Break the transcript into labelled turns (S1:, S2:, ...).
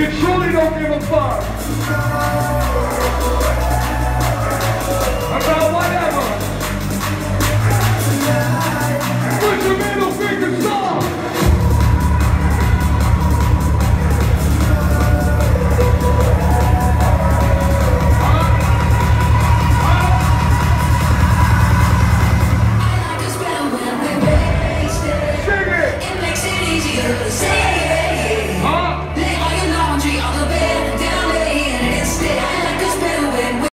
S1: you truly don't give a fuck.